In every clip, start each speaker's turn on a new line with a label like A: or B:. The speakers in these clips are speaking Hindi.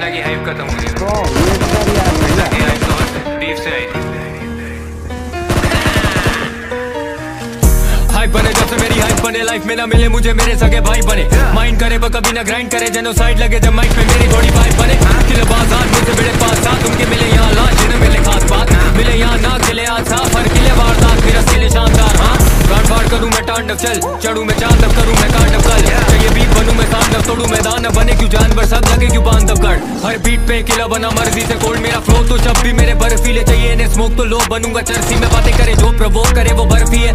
A: कृष्णा की हाइप खत्म हो गई
B: तो यार
A: कृष्णा की हाइप तो और से आई।
C: हाइप बने जब से मेरी हाइप बने। लाइफ में ना मिले मुझे मेरे सगे भाई बने। माइंड करे पर कभी ना ग्राइंड करे। जेनोसाइड लगे जब माइक पे मेरी थोड़ी वाइब बने। किले बाज़ार मुझसे बड़े पास साथ उनके मिले यहाँ लाज जिन्हें मिले खास बात। मिले यहाँ ना किले आज साफ़ हर किले वारदात मेरा किले शानदार हाँ। गाड़ फाड़ करूँ मैं टांडव चल। चढ़ू मैं चाँद करूँ मैं कांडव तोड़ू मैदान अब बने क्यों जानवर सब लगे क्यों बांधव गढ़ हर बीट पे किला बना मर्ज़ी से कोल्ड मेरा फ्लो तो जब भी मेरे बर्फीले चाहिए इन्हें स्मोक तो लो बनूँगा चरसी में बातें करे जो प्रवोक करे वो बर्फ़ी है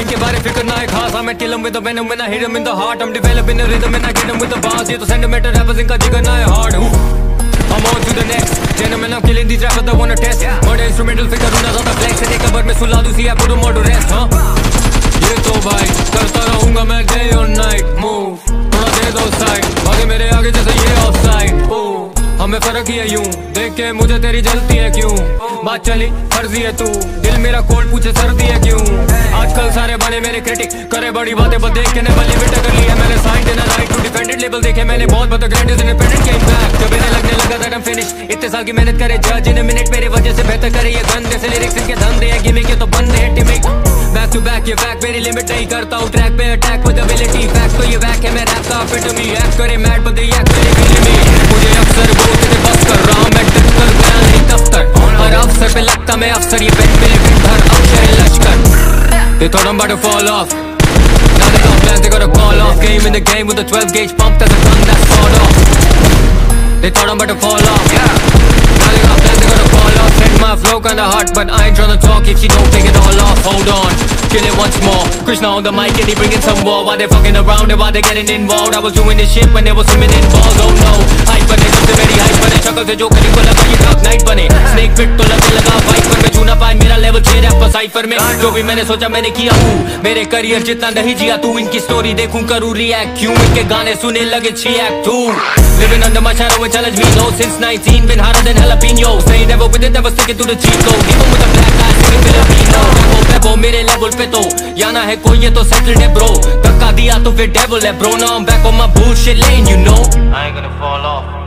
C: इनके बारे फ़िक्र ना है खास the I hit him in the heart I'm developing the rhythm and I get him with the bars ये तो sentimental rappers इनका जिगर ना है hard हूँ I'm on to the next Gentlemen, I'm killing these rappers that wanna test yeah. Murder instrumental figure हूँ ना ज़्यादा flex है एक बार मैं सुला दूँ सी I put them all to rest हाँ ये तो भाई करता रहूँगा मैं day or night थोड़ा दे साइड भागे मेरे आगे जैसे ये ऑफ़ साइड हमें फ़र्क ही है यूँ। देख के मुझे तेरी जलती है क्यों? बात चली, फर्जी है तू। दिल मेरा कोल्ड पूछे, सर्दी है क्यों? आजकल सारे बने मेरे क्रिटिक करे बड़ी बातें पर देख के ने बल्ले बेटा कर लिया। मैंने साइड देना राइट टू डिफेंडेड लेवल देखे। मैंने बहुत बता ग्रेटेस्ट इंडिपेंडेंट केम बैक जब इन्हें लगने लगा आई फिनिश इतने साल की मेहनत करे जज इन मिनट मेरे वजह से बेहतर करे। ये गंदे से लिरिक्स इनके धंधे हैं। गिमिक के तो बंदे हैं टिमिक बैक टू बैक ये बैक मेरी लिमिट नहीं करता। हूँ track मैं रैप का फिट मी एक्ट करे मैट बंदे एक्ट करे फील मी मुझे अक्सर वो तेरे बस कर रहा हूँ मैं टिप कर गया नहीं दफ्तर हर अफसर पे लगता मैं अफसर ये पेन मेरे फिर भर अक्षर लश्कर They thought I'm about to fall off Now they got plans, they gotta call off Game in the game with a 12 gauge pump That's a gun that's fought off They thought I'm about to fall off Yeah Now they got my flow kinda hot But I ain't tryna talk if she don't take it all off Hold on Kill it once more Krishna on the mic and he bringing some war While they fucking around and while they getting involved I was doing this shit when they was swimming in balls Oh no Hype बने सबसे मेरी hype बने शक्ल से जो करी को लगा ये dark night बने Snake fit तो लगे लगा fight पर मैं छू ना पाए मेरा level पर साइफर में जो भी मैंने सोचा मैंने किया हूँ मेरे करियर जितना नहीं जिया तू इनकी स्टोरी देखूँ करूँ रिएक्ट क्यों इनके गाने सुने लगे छी एक्ट तू Living under my shadow and challenge me no Since 19 been harder than jalapeno Stay never with it never sticking to the cheat code Even with a black eye singing Filipino Pebo pebo मेरे level पे तो याना है कोई ये तो settled है bro धक्का दिया तो फिर devil है bro Now I'm back on my bullshit lane you know
A: I ain't gonna fall off